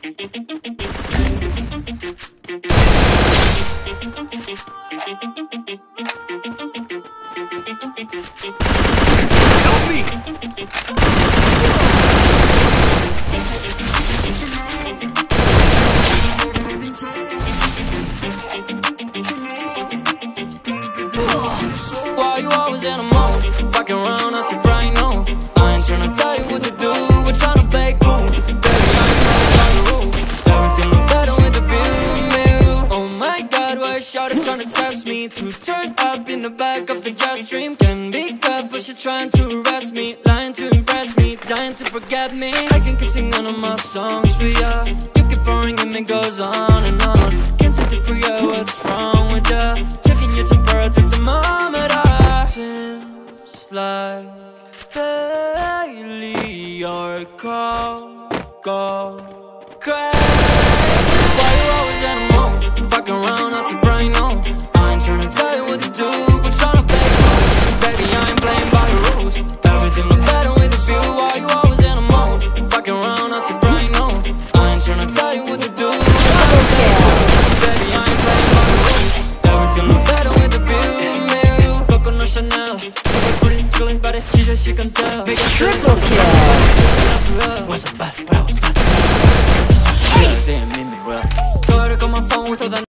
Why you always in a mode? Test me? To turn up in the back of the jet stream. Can be careful, she trying to arrest me Lying to impress me, dying to forget me. I can keep singing all my songs for ya. You keep boring and it goes on and on. Can't take it for ya, what's wrong with ya? Checking your temperature thermometer. Seems like daily your call go crazy Chanel Super pretty, chillin' body, she just she can tell Make it Triple kill. What's up, bad, bro? Damn, mimi, bro. Todo como phone with all the